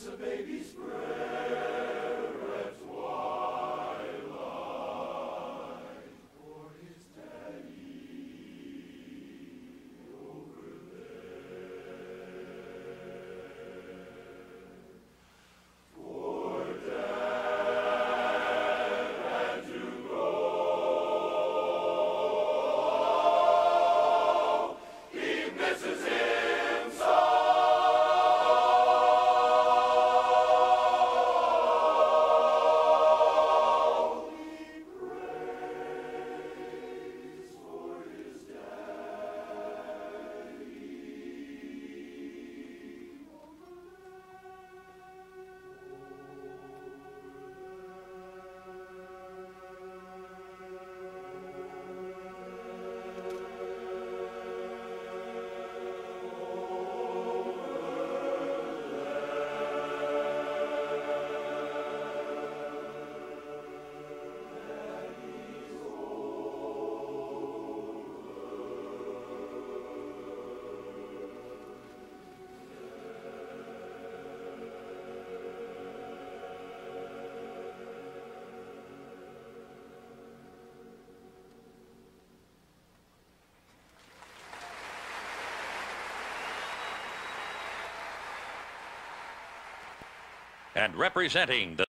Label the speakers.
Speaker 1: as a baby's breath.
Speaker 2: And representing the